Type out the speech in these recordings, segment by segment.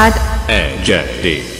Tad AJD.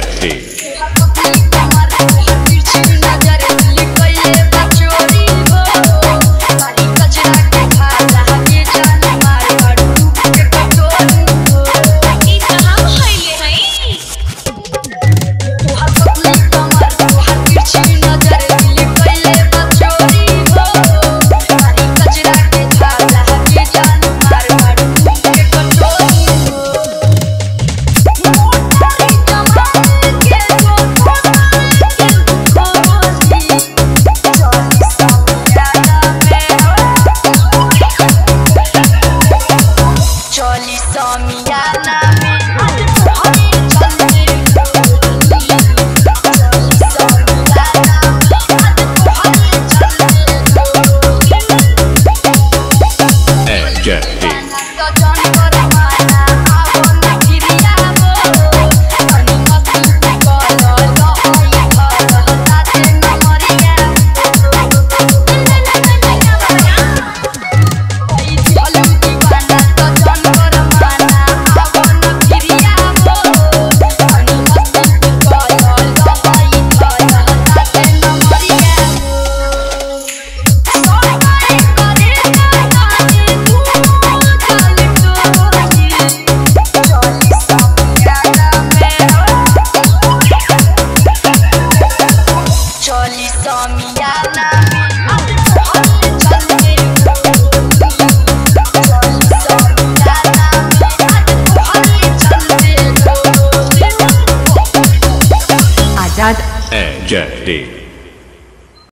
Hey. Somiana And AJD.